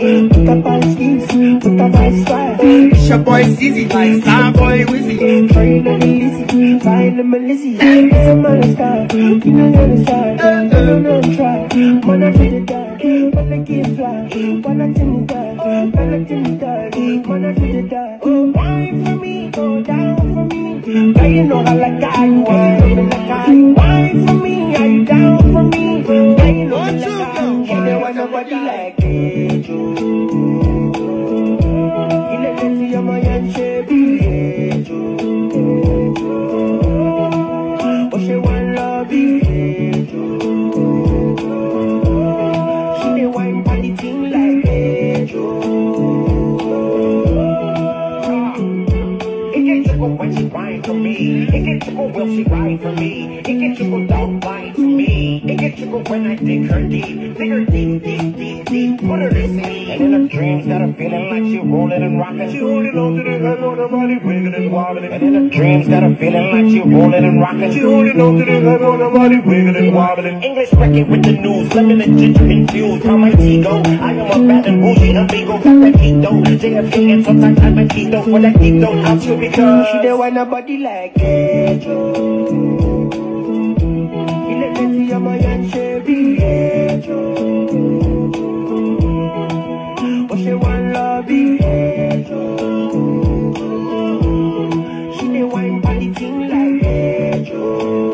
Put up on skis, put up on style. It's your boy Sizzy, star boy Wizzy. Train on the Lizzy, find the Melissy. It's a man star, you know you're the star. Don't know try, man I treat it die. Man I keep fly, man I you die. Man I you die, man I treat it die. Oh, wine for me, go down for me. Girl, you know I like how you wine, like you wine for me. Are you down for me? Girl, you know I like how you was nobody like it, when I dig her deep. Dig her deep, deep, deep, deep. Put her to sleep. And in her dreams got her feeling like she rolling and rocking. She holding on to the head on her body, wiggling and wobbling. And in her dreams got her feeling like she rolling and rocking. She holding on to the head on her body, wiggling and wobbling. English record with the news, lemon and ginger infused. How my tea go? I am a bad and bougie amigo, got that keto. JFK and sometimes I might keto for that keto. I'll chill because She dey wine her body like bejo Ile leti ya She been wine body ting like Pedro.